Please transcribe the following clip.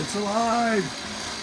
It's alive!